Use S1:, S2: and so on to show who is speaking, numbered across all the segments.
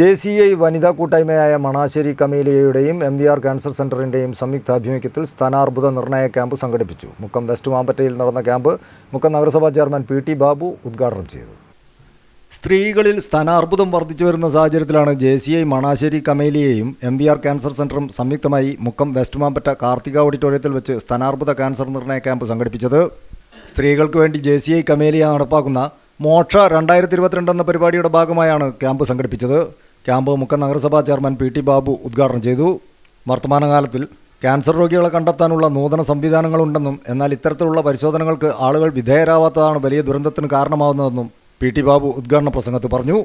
S1: J C I വനിതാ കൂട്ടായ്മയായ മണാശ്ശേരി കമേലിയയുടെയും എം വി ആർ ക്യാൻസർ സെന്ററിന്റെയും സംയുക്താഭിമുഖ്യത്തിൽ സ്ഥാനാർബുദ നിർണയ ക്യാമ്പ് സംഘടിപ്പിച്ചു. മുക്കം വെസ്റ്റ് മാമ്പറ്റയിൽ നടന്ന ക്യാമ്പ് മുക്കം നഗരസഭാ ചെയർമാൻ പി ടി ബാബു ഉദ്ഘാടനം ചെയ്തു. സ്ത്രീകളിൽ സ്ഥാനാർബുദം വർദ്ധിച്ചു വരുന്ന സാഹചര്യത്തിലാണ് ജെ സി ഐ മണാശ്ശേരി കമേലിയയും എം വി ആർ ക്യാൻസർ സെന്ററും സംയുക്തമായി മുക്കം വെസ്റ്റ് മാമ്പറ്റ കാർത്തിക ഓഡിറ്റോറിയത്തിൽ വെച്ച് സ്ഥാനാർബുദ ക്യാൻസർ നിർണയ ക്യാമ്പ് സംഘടിപ്പിച്ചത്. സ്ത്രീകൾക്ക് വേണ്ടി ജെ സി ഐ കമേലിയ നടപ്പാക്കുന്ന മോക്ഷ രണ്ടായിരത്തി ഇരുപത്തിരണ്ട് എന്ന പരിപാടിയുടെ ഭാഗമായാണ് ക്യാമ്പ് സംഘടിപ്പിച്ചത്. ക്യാമ്പ് മുക്കം നഗരസഭാ ചെയർമാൻ പി ടി ബാബു ഉദ്ഘാടനം ചെയ്തു. വർത്തമാനകാലത്തിൽ ക്യാൻസർ രോഗികളെ കണ്ടെത്താനുള്ള നൂതന സംവിധാനങ്ങളുണ്ടെന്നും എന്നാൽ ഇത്തരത്തിലുള്ള പരിശോധനകൾക്ക് ആളുകൾ വിധേയരാവാത്തതാണ് വലിയ ദുരന്തത്തിന് കാരണമാവുന്നതെന്നും പി ടി ബാബു ഉദ്ഘാടന പ്രസംഗത്ത് പറഞ്ഞു.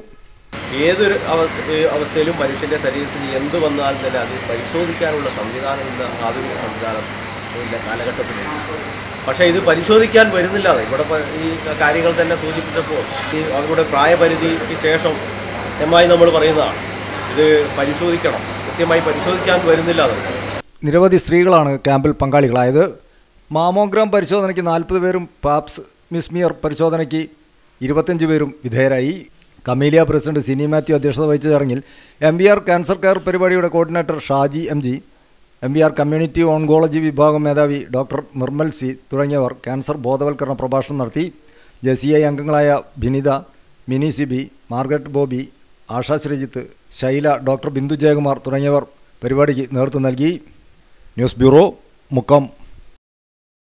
S2: ഏതൊരു അവസ്ഥ അവസ്ഥയിലും മനുഷ്യന്റെ ശരീരത്തിൽ എന്ത് വന്നാലും തന്നെ അത് പരിശോധിക്കാനുള്ള സംവിധാനം ഇന്ന് ആധുനിക സംവിധാനം ഇല്ല കാലഘട്ടത്തിലുണ്ട്. പക്ഷേ ഇത് പരിശോധിക്കാൻ വരുന്നില്ല. ഇവിടെ ഈ കാര്യങ്ങൾ തന്നെ സൂചിപ്പിച്ചപ്പോൾ ഈ അവരുടെ പ്രായപരിധിക്ക് ശേഷം കൃത്യമായി നമ്മൾ പറയുന്നതാണ്. ഇത് പരിശോധിക്കണം. കൃത്യമായി പരിശോധിക്കാൻ വരുന്നില്ല അത്.
S1: നിരവധി സ്ത്രീകളാണ് ക്യാമ്പിൽ പങ്കാളികളായത്. മാമോഗ്രാം പരിശോധനയ്ക്ക് നാൽപ്പത് പേരും പാപ്സ് മിസ്മിയർ പരിശോധനയ്ക്ക് ഇരുപത്തഞ്ച് പേരും വിധേയരായി. കമേലിയ പ്രസിഡന്റ് സിനി മാത്യു അധ്യക്ഷത വഹിച്ച ചടങ്ങിൽ M V R cancer care പരിപാടിയുടെ coordinator Shaji M G M V R community oncology വിഭാഗം മേധാവി ഡോക്ടർ നിർമ്മൽ സി തുടങ്ങിയവർ ക്യാൻസർ ബോധവൽക്കരണ പ്രഭാഷണം നടത്തി. ജെ സി ഐ അംഗങ്ങളായ Bhinitha Mini Sibi Margaret Bobby Asha Sreejith Shaila doctor Bindu Jayakumar തുടങ്ങിയവർ പരിപാടിക്ക് നേതൃത്വം നൽകി. News bureau Mukkam.